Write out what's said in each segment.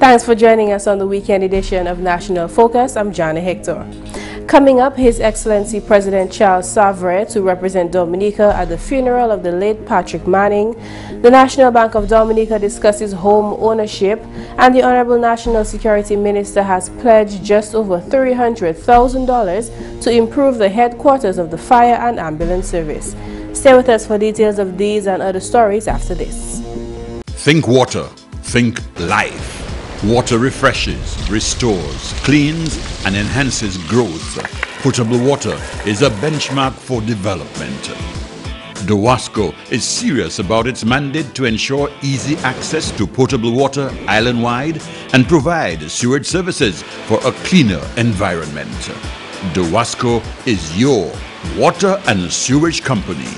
Thanks for joining us on the weekend edition of National Focus. I'm Jarna Hector. Coming up, His Excellency President Charles Savarin to represent Dominica at the funeral of the late Patrick Manning. The National Bank of Dominica discusses home ownership and the Honorable National Security Minister has pledged just over $300,000 to improve the headquarters of the fire and ambulance service. Stay with us for details of these and other stories after this. Think water, think life. Water refreshes, restores, cleans, and enhances growth. Potable water is a benchmark for development. DOWASCO is serious about its mandate to ensure easy access to potable water island-wide and provide sewage services for a cleaner environment. DOWASCO is your water and sewage company.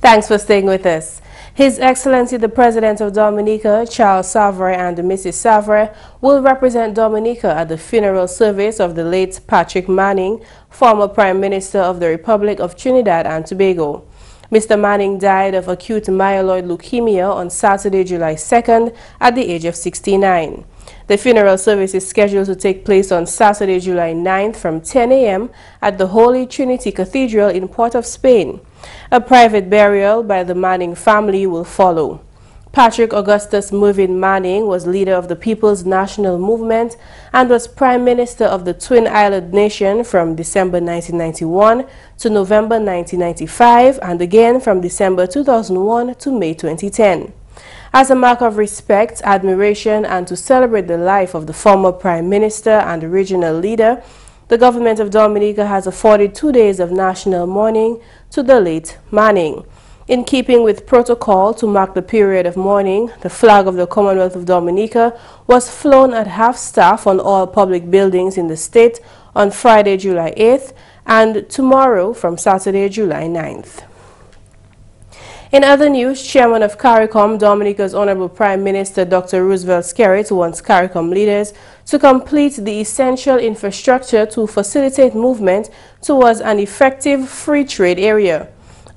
Thanks for staying with us. His Excellency the President of Dominica, Charles Savarin and Mrs. Savarin will represent Dominica at the funeral service of the late Patrick Manning, former Prime Minister of the Republic of Trinidad and Tobago. Mr. Manning died of acute myeloid leukemia on Saturday, July 2nd at the age of 69. The funeral service is scheduled to take place on Saturday, July 9th from 10 a.m. at the Holy Trinity Cathedral in Port of Spain. A private burial by the Manning family will follow. Patrick Augustus Mervyn Manning was leader of the People's National Movement and was Prime Minister of the Twin Island Nation from December 1991 to November 1995 and again from December 2001 to May 2010. As a mark of respect, admiration and to celebrate the life of the former Prime Minister and regional leader, the government of Dominica has afforded two days of national mourning to the late Manning. In keeping with protocol to mark the period of mourning, the flag of the Commonwealth of Dominica was flown at half-staff on all public buildings in the state on Friday, July 8th and tomorrow from Saturday, July 9th. In other news, Chairman of CARICOM, Dominica's Honorable Prime Minister Dr. Roosevelt Skerrit wants CARICOM leaders to complete the essential infrastructure to facilitate movement towards an effective free trade area.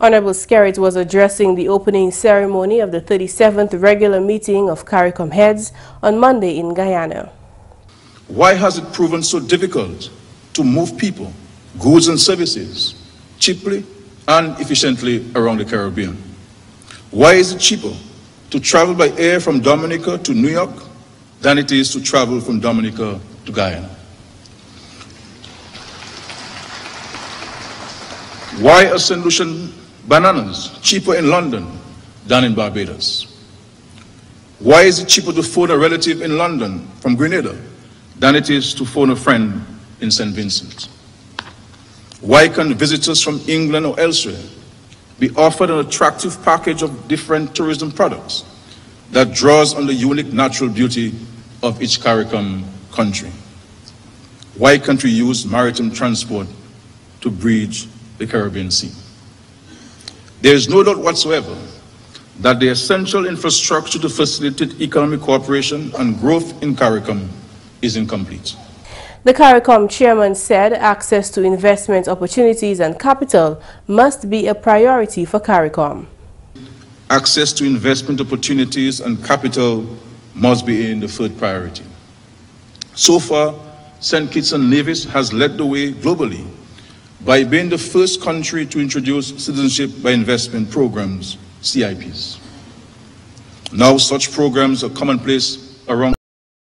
Honorable Skerrit was addressing the opening ceremony of the 37th regular meeting of CARICOM heads on Monday in Guyana. Why has it proven so difficult to move people, goods and services cheaply and efficiently around the Caribbean? Why is it cheaper to travel by air from Dominica to New York than it is to travel from Dominica to Guyana? Why are St. Lucian bananas cheaper in London than in Barbados? Why is it cheaper to phone a relative in London from Grenada than it is to phone a friend in St. Vincent? Why can visitors from England or elsewhere be offered an attractive package of different tourism products that draws on the unique natural beauty of each CARICOM country. Why can't we use maritime transport to bridge the Caribbean Sea? There is no doubt whatsoever that the essential infrastructure to facilitate economic cooperation and growth in CARICOM is incomplete. The CARICOM chairman said access to investment opportunities and capital must be a priority for CARICOM. Access to investment opportunities and capital must be in the third priority. So far, St. Kitts and Nevis has led the way globally by being the first country to introduce citizenship by investment programs, CIPs. Now such programs are commonplace around